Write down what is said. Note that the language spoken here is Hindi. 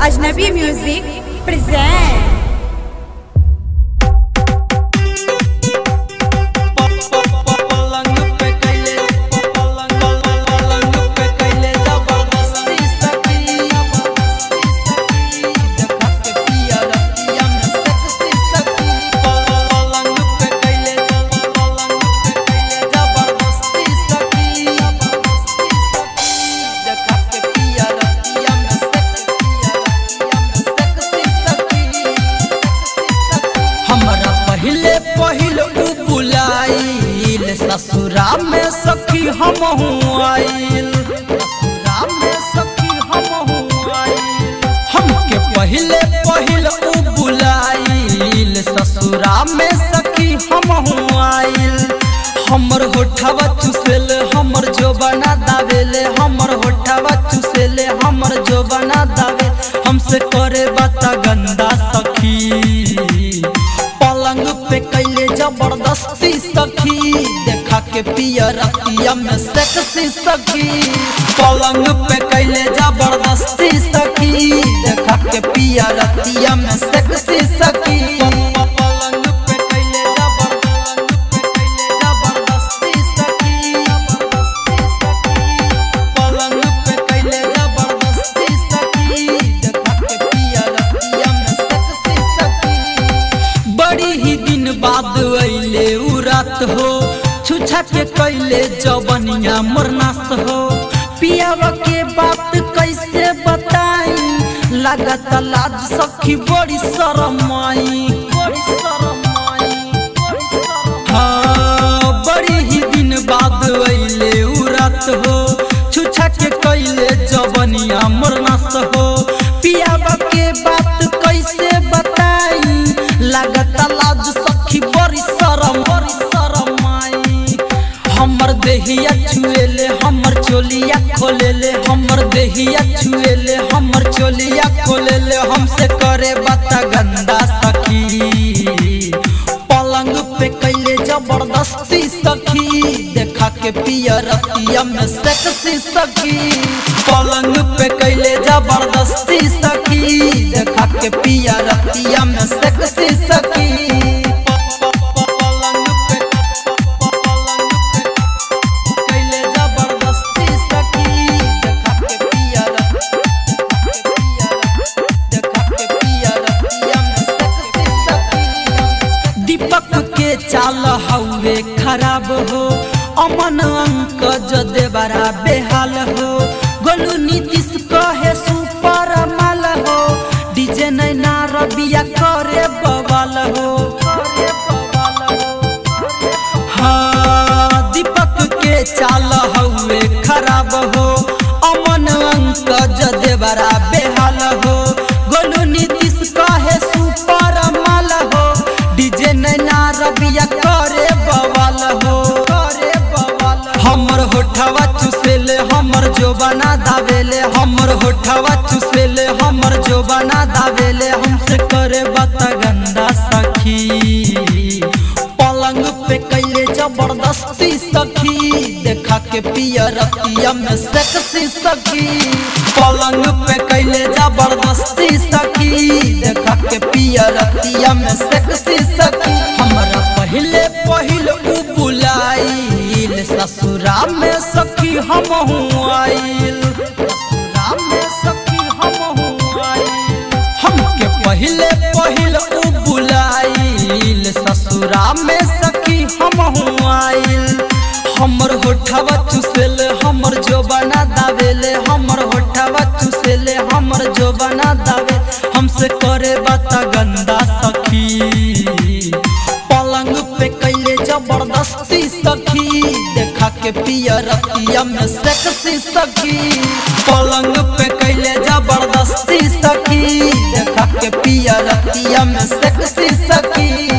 Ajnabi Music presents. ससुरा में सखी हम आइल। ससुरा में सखी हम हमके पहले पहल उ बुलाइल। ससुरा में सखी हम आइल। हमर होठवा चुसेल, हमर जो बना के पिया रतिया में सेक्सी सखी। पलंग पे कैले ज़बरदस्ती सखी। देखा के पिया रतिया में सेक्सी सखी। बड़ी ही दिन बाद अइले उ रात हो। छुछा के कैले जवनिया मरनास हो। पियाब के बात कैसे बताई? लागत लाज सखी बड़ी शरमाई। बड़ी हाँ बड़ी ही दिन बाद अइले उ रात हो। हमर देहिया छुएले, हमर चोलिया खोलेले, हमर देहिया छुएले, हमर चोलिया खोलेले, हमसे करे बता गंदा सखी। पलंग पे कैले ज़बरदस्ती सखी, देखा के पिया रतिया में सेक्सी सखी। पलंग पे कैले ज़बरदस्ती सखी, देखा के पिया रतिया में सेक्सी सखी। अमन अंक जदे बड़ा बेहाल हो। गोलू नीतीश कहे, सुपर माल हो। डीजे नैना रबिया करे बवाल हो। हो, दीपक के चाल हवे खराब हो। अमन अंक जदे हमर जो बना दावेले हमर होठवा चुसेले, हमर जो बना दावेले हमसे करे बता गंदा सखी। पलंग पे कैले ज़बरदस्ती सखी, देखा के पिया रतिया में सेक्सी सखी। पलंग पे कैले ज़बरदस्ती सखी, देखा के पिया रतिया में सेक्सी सखी। ससुरा में सखी हम आइल। में सखी हम हमके पहले पहिल बुलाइल। ससुरा में सखी हम आइल। हमर होठवा चुसेले, हमर जो बना दावेले। हमर होठवा चुसेले, हमर जो बना दावे हमसे करे बता गंदा सखी। पलंग पे कैले ज़बरदस्ती के रखिया में सेक्सी सखी। पलंग पे कैले ज़बरदस्ती सखी। देखा के पिया रखिया में सेक्सी सखी।